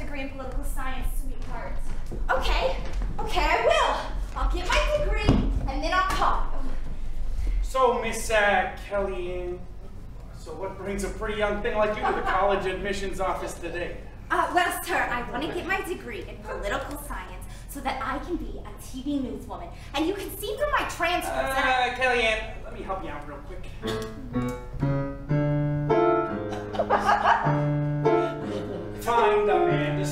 degree in political science, sweetheart. Okay, okay, I will. I'll get my degree and then I'll call you. So, Miss uh, Kellyanne, so what brings a pretty young thing like you to the college admissions office today? Uh, well, sir, I want to get my degree in political science so that I can be a TV newswoman. And you can see through my transcripts. Uh, Kellyanne, let me help you out real quick.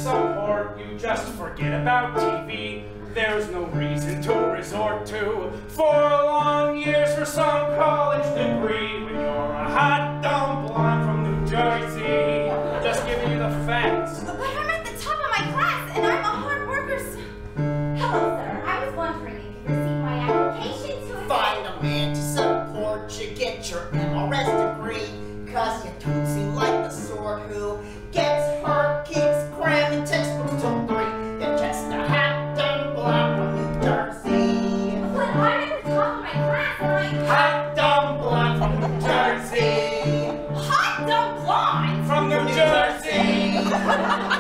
Support you, just forget about TV. There's no reason to resort to four long years for some college degree when you're a hot dumb blonde from New Jersey. Just giving you the facts. From New Jersey!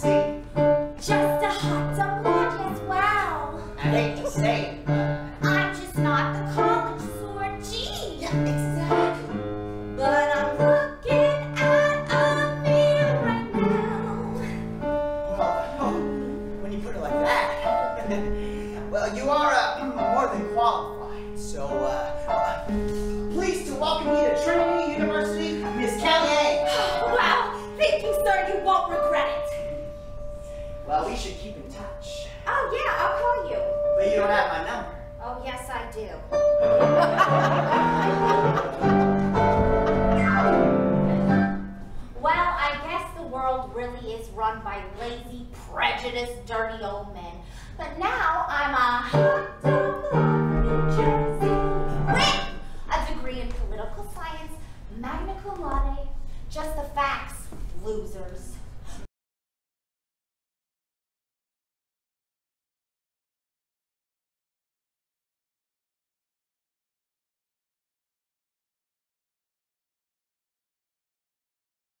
Just a hot blonde, yes, wow. I hate to say it, but. I'm just not the college sort, gee. Yeah, exactly. But I'm looking at a man right now. Well, when you put it like that, well, you are uh, more than qualified. So, uh, uh, Well, we should keep in touch. Oh, yeah, I'll call you. But you don't have my number. Oh, yes, I do. Well, I guess the world really is run by lazy, prejudiced, dirty old men. But now I'm a hot dog New Jersey with a degree in political science, magna cum laude, just the facts, losers.